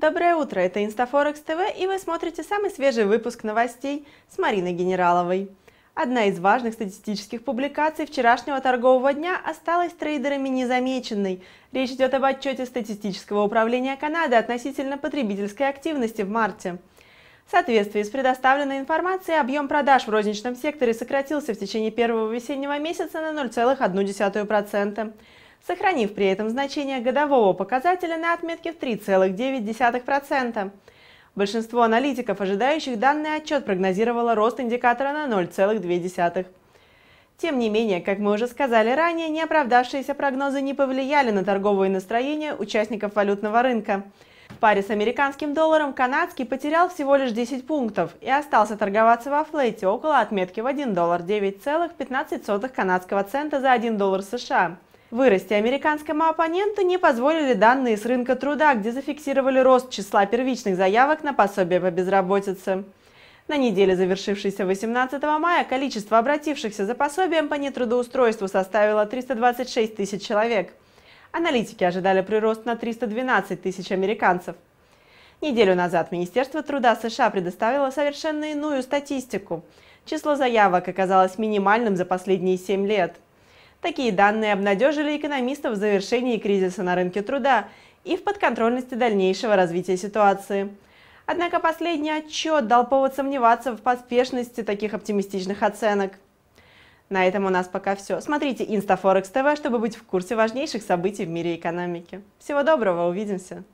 Доброе утро, это Инстафорекс ТВ и вы смотрите самый свежий выпуск новостей с Мариной Генераловой. Одна из важных статистических публикаций вчерашнего торгового дня осталась трейдерами незамеченной. Речь идет об отчете статистического управления Канады относительно потребительской активности в марте. В соответствии с предоставленной информацией, объем продаж в розничном секторе сократился в течение первого весеннего месяца на 0,1% сохранив при этом значение годового показателя на отметке в 3,9%. Большинство аналитиков, ожидающих данный отчет, прогнозировало рост индикатора на 0,2%. Тем не менее, как мы уже сказали ранее, неоправдавшиеся прогнозы не повлияли на торговые настроения участников валютного рынка. В паре с американским долларом канадский потерял всего лишь 10 пунктов и остался торговаться во флете около отметки в 1 доллар 9,15 канадского цента за 1 доллар США. Вырасти американскому оппоненту не позволили данные с рынка труда, где зафиксировали рост числа первичных заявок на пособие по безработице. На неделе, завершившейся 18 мая, количество обратившихся за пособием по нетрудоустройству составило 326 тысяч человек. Аналитики ожидали прирост на 312 тысяч американцев. Неделю назад Министерство труда США предоставило совершенно иную статистику. Число заявок оказалось минимальным за последние 7 лет – Такие данные обнадежили экономистов в завершении кризиса на рынке труда и в подконтрольности дальнейшего развития ситуации. Однако последний отчет дал повод сомневаться в поспешности таких оптимистичных оценок. На этом у нас пока все. Смотрите InstaForex TV, чтобы быть в курсе важнейших событий в мире экономики. Всего доброго, увидимся!